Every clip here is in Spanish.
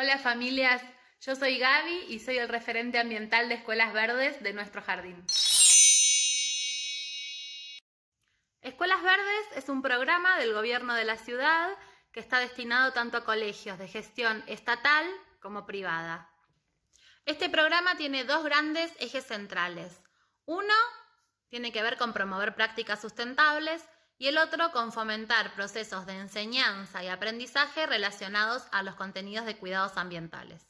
Hola familias, yo soy Gaby y soy el referente ambiental de Escuelas Verdes de nuestro jardín. Escuelas Verdes es un programa del gobierno de la ciudad que está destinado tanto a colegios de gestión estatal como privada. Este programa tiene dos grandes ejes centrales. Uno tiene que ver con promover prácticas sustentables y el otro con fomentar procesos de enseñanza y aprendizaje relacionados a los contenidos de cuidados ambientales.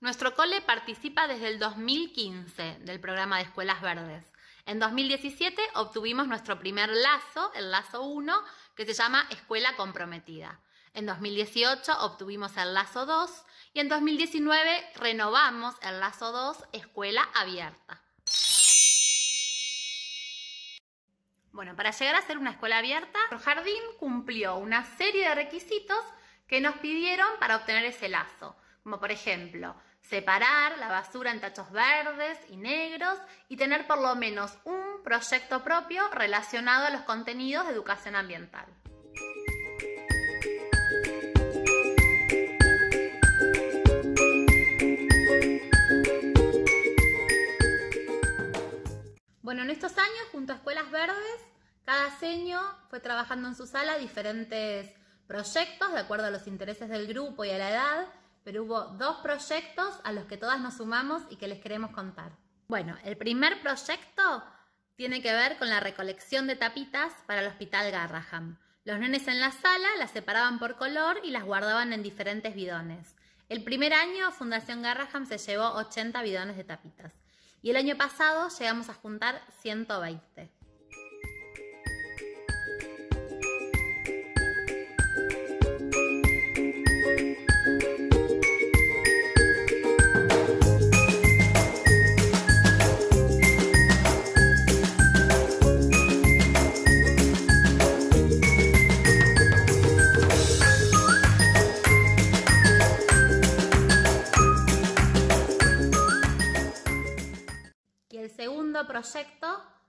Nuestro cole participa desde el 2015 del programa de Escuelas Verdes. En 2017 obtuvimos nuestro primer lazo, el lazo 1, que se llama Escuela Comprometida. En 2018 obtuvimos el lazo 2 y en 2019 renovamos el lazo 2 Escuela Abierta. Bueno, para llegar a ser una escuela abierta, el jardín cumplió una serie de requisitos que nos pidieron para obtener ese lazo, como por ejemplo, separar la basura en tachos verdes y negros y tener por lo menos un proyecto propio relacionado a los contenidos de educación ambiental. Bueno, en estos años, junto a Escuelas Verdes, cada seño fue trabajando en su sala diferentes proyectos de acuerdo a los intereses del grupo y a la edad, pero hubo dos proyectos a los que todas nos sumamos y que les queremos contar. Bueno, el primer proyecto tiene que ver con la recolección de tapitas para el Hospital Garraham. Los nenes en la sala las separaban por color y las guardaban en diferentes bidones. El primer año Fundación Garraham se llevó 80 bidones de tapitas. Y el año pasado llegamos a juntar 120. Proyecto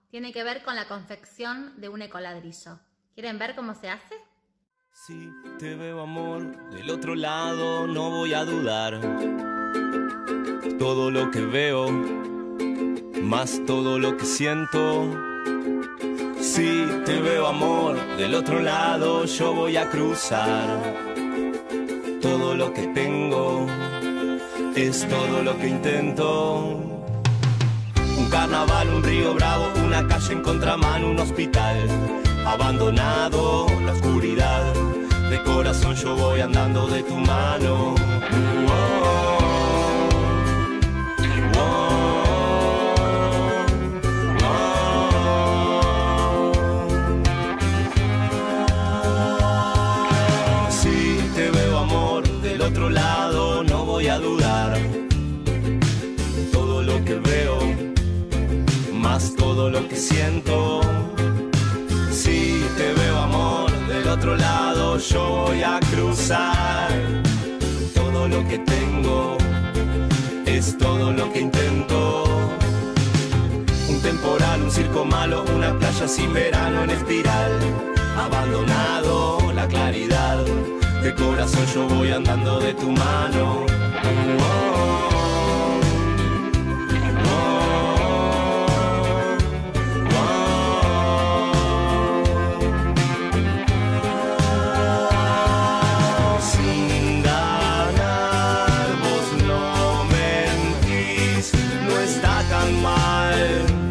tiene que ver con la confección de un ecoladrillo. ¿Quieren ver cómo se hace? Si te veo amor del otro lado, no voy a dudar. Todo lo que veo, más todo lo que siento. Si te veo amor del otro lado, yo voy a cruzar. Todo lo que tengo es todo lo que intento carnaval, un río bravo, una calle en contramano, un hospital abandonado, la oscuridad. De corazón yo voy andando de tu mano. Amor del otro lado, no voy a dudar. Todo lo que veo lo que siento. Si te veo amor del otro lado, yo voy a cruzar. Todo lo que tengo es todo lo que intento. Un temporal, un circo malo, una playa sin verano en espiral. Abandonado la claridad, de corazón yo voy andando de tu mano. Oh. otro einmal.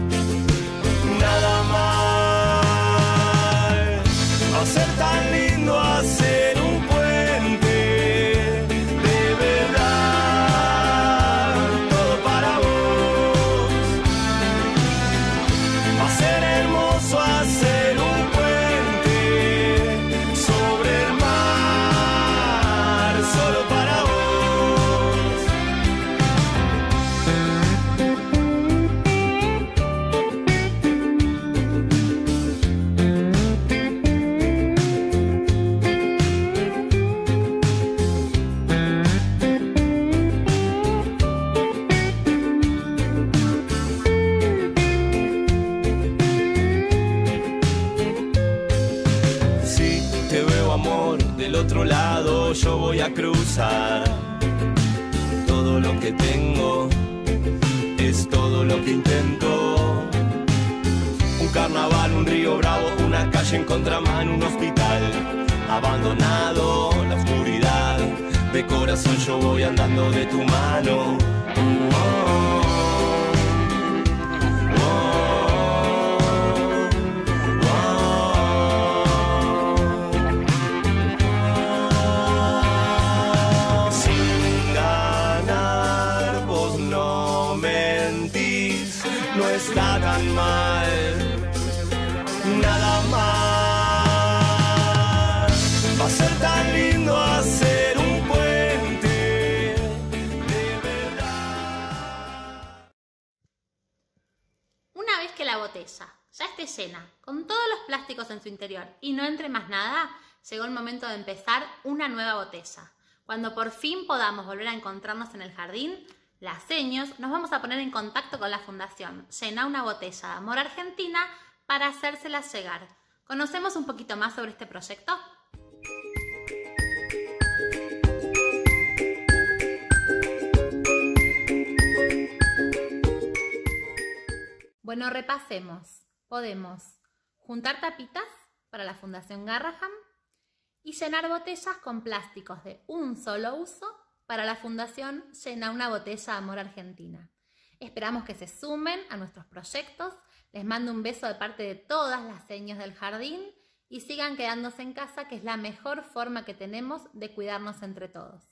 Yo voy a cruzar. Todo lo que tengo es todo lo que intento. Un carnaval, un río bravo, una calle en contramano, un hospital abandonado, la oscuridad. De corazón yo voy andando de tu mano. Oh. Nada más. Va a ser tan lindo hacer un puente de verdad. Una vez que la botella ya esté llena, con todos los plásticos en su interior y no entre más nada, llegó el momento de empezar una nueva botella. Cuando por fin podamos volver a encontrarnos en el jardín, las seños nos vamos a poner en contacto con la Fundación Llena una botella de amor argentina para hacérselas llegar. ¿Conocemos un poquito más sobre este proyecto? Bueno, repasemos. Podemos juntar tapitas para la Fundación Garraham y llenar botellas con plásticos de un solo uso para la Fundación Llena una botella Amor Argentina. Esperamos que se sumen a nuestros proyectos. Les mando un beso de parte de todas las señas del jardín y sigan quedándose en casa, que es la mejor forma que tenemos de cuidarnos entre todos.